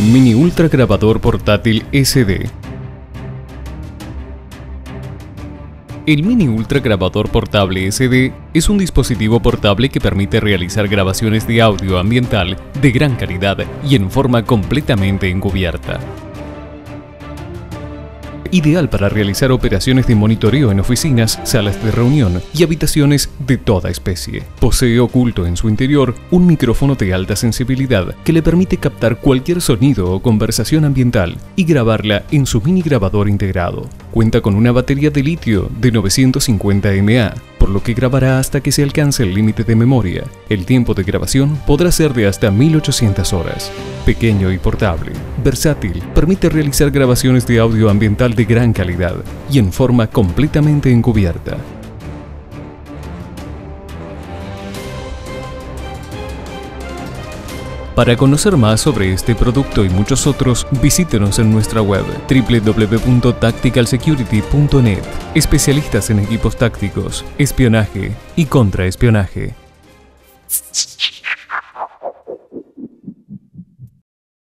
Mini Ultra Grabador Portátil SD. El Mini Ultra Grabador Portable SD es un dispositivo portable que permite realizar grabaciones de audio ambiental de gran calidad y en forma completamente encubierta ideal para realizar operaciones de monitoreo en oficinas, salas de reunión y habitaciones de toda especie. Posee oculto en su interior un micrófono de alta sensibilidad que le permite captar cualquier sonido o conversación ambiental y grabarla en su mini grabador integrado. Cuenta con una batería de litio de 950 mAh por lo que grabará hasta que se alcance el límite de memoria. El tiempo de grabación podrá ser de hasta 1800 horas. Pequeño y portable, versátil, permite realizar grabaciones de audio ambiental de gran calidad y en forma completamente encubierta. Para conocer más sobre este producto y muchos otros, visítenos en nuestra web www.tacticalsecurity.net. Especialistas en equipos tácticos, espionaje y contraespionaje.